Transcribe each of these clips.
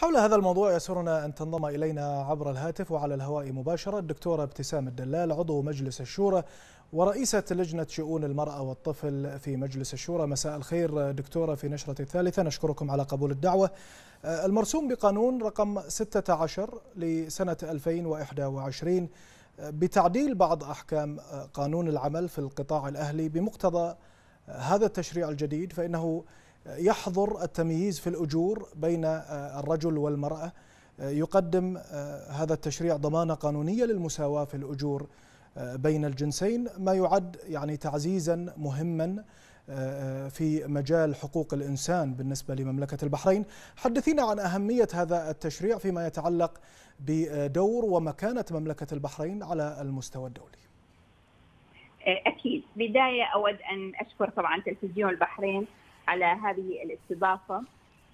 حول هذا الموضوع يسرنا أن تنضم إلينا عبر الهاتف وعلى الهواء مباشرة الدكتورة ابتسام الدلال عضو مجلس الشورى ورئيسة لجنة شؤون المرأة والطفل في مجلس الشورى. مساء الخير دكتورة في نشرة الثالثة نشكركم على قبول الدعوة. المرسوم بقانون رقم 16 لسنة 2021 بتعديل بعض أحكام قانون العمل في القطاع الأهلي. بمقتضى هذا التشريع الجديد فإنه يحظر التمييز في الأجور بين الرجل والمرأة. يقدم هذا التشريع ضمانة قانونية للمساواة في الأجور بين الجنسين ما يعد يعني تعزيزا مهما في مجال حقوق الإنسان بالنسبة لمملكة البحرين. حدثينا عن أهمية هذا التشريع فيما يتعلق بدور ومكانة مملكة البحرين على المستوى الدولي. أكيد. بداية أود أن أشكر طبعا تلفزيون البحرين على هذه الاستضافة.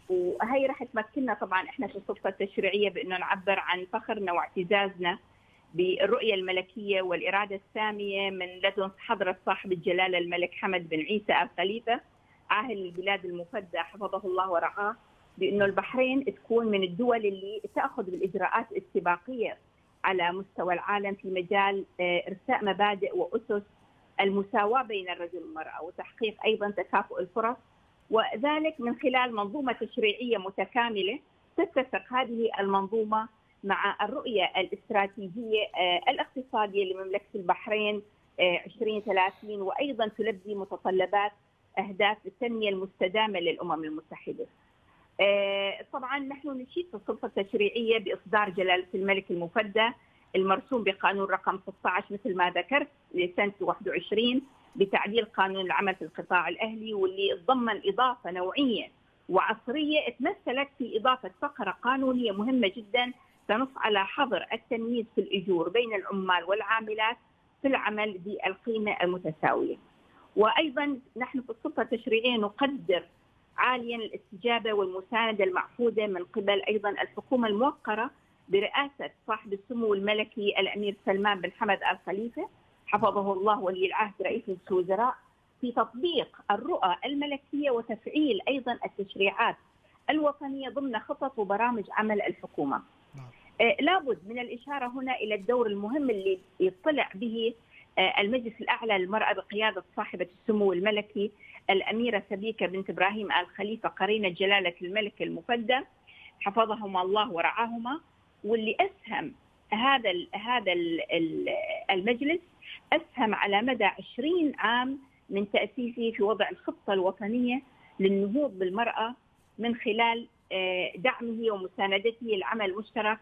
وهي راح تمكننا طبعا إحنا في السلطة التشريعية بأنه نعبر عن فخرنا واعتزازنا بالرؤية الملكية والإرادة السامية من لدن حضرة صاحب الجلالة الملك حمد بن عيسى آل خليفة. عاهل البلاد المفدى حفظه الله ورعاه بأنه البحرين تكون من الدول اللي تأخذ بالإجراءات الاستباقية على مستوى العالم في مجال إرساء مبادئ وأسس المساواة بين الرجل والمرأة وتحقيق أيضا تكافؤ الفرص وذلك من خلال منظومة تشريعية متكاملة تتفق هذه المنظومة مع الرؤية الاستراتيجية الاقتصادية لمملكة البحرين 2030 وأيضا تلبي متطلبات أهداف التنمية المستدامة للأمم المتحدة. طبعا نحن نشيد في السلطة التشريعية بإصدار جلالة الملك المفدى المرسوم بقانون رقم 16 مثل ما ذكرت لسنة 21 بتعديل قانون العمل في القطاع الأهلي واللي تضمن إضافة نوعية وعصرية تمثلت في إضافة فقرة قانونية مهمة جدا تنص على حظر التمييز في الأجور بين العمال والعاملات في العمل بالقيمة المتساوية. وأيضا نحن في السلطة التشريعية نقدر عاليا الاستجابة والمساندة المعقودة من قبل أيضا الحكومة الموقرة برئاسة صاحب السمو الملكي الأمير سلمان بن حمد آل خليفة حفظه الله ولي العهد رئيس الوزراء في تطبيق الرؤى الملكية وتفعيل أيضا التشريعات الوطنية ضمن خطط وبرامج عمل الحكومة. آه لابد من الإشارة هنا إلى الدور المهم اللي يطلع به آه المجلس الأعلى للمرأة بقيادة صاحبة السمو الملكي الأميرة سبيكة بنت إبراهيم آل خليفة قرينة جلالة الملك المفدى حفظهما الله ورعاهما. واللي أسهم هذا ال هذا ال المجلس أسهم على مدى 20 عام من تأسيسه في وضع الخطة الوطنية للنهوض بالمرأة من خلال دعمه ومساندته للعمل المشترك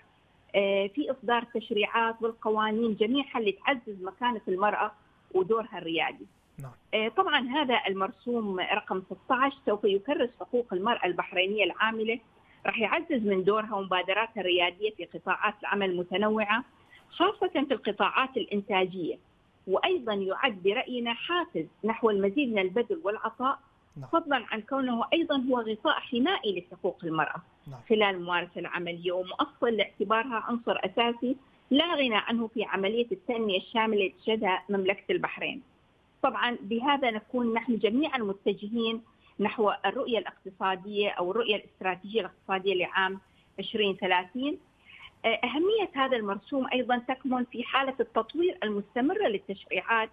في إصدار تشريعات والقوانين جميعها اللي تعزز مكانة المرأة ودورها الريادي نعم. طبعا هذا المرسوم رقم 16 سوف يكرس حقوق المرأة البحرينية العاملة راح يعزز من دورها ومبادراتها الريادية في قطاعات العمل المتنوعة خاصة في القطاعات الإنتاجية وأيضا يعد برأينا حافز نحو المزيد من البذل والعطاء نعم. فضلا عن كونه أيضا هو غطاء حمائي لحقوق المرأة نعم. خلال الممارسة العملية ومؤصل لاعتبارها عنصر أساسي لا غنى عنه في عملية التنمية الشاملة تشهدها مملكة البحرين طبعا بهذا نكون نحن جميعا متجهين نحو الرؤية الاقتصادية أو الرؤية الاستراتيجية الاقتصادية لعام 2030 أهمية هذا المرسوم أيضا تكمن في حالة التطوير المستمرة للتشريعات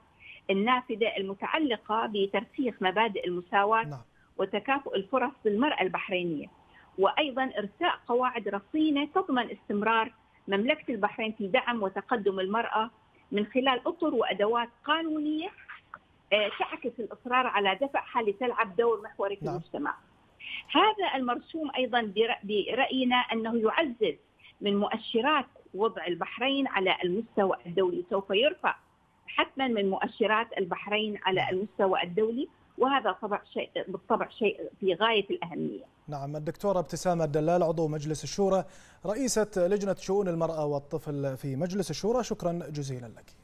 النافذة المتعلقة بترسيخ مبادئ المساواة نعم. وتكافؤ الفرص للمرأة البحرينية وأيضا إرساء قواعد رصينة تضمن استمرار مملكة البحرين في دعم وتقدم المرأة من خلال أطر وأدوات قانونية تعكس الإصرار على دفعها لتلعب دور محوري في نعم. المجتمع هذا المرسوم أيضا برأينا أنه يعزز من مؤشرات وضع البحرين على المستوى الدولي سوف يرفع حتما من مؤشرات البحرين على المستوى الدولي وهذا طبع شيء بالطبع شيء في غاية الأهمية. نعم الدكتورة ابتسامه الدلال عضو مجلس الشورى رئيسة لجنة شؤون المرأة والطفل في مجلس الشورى شكرا جزيلا لك.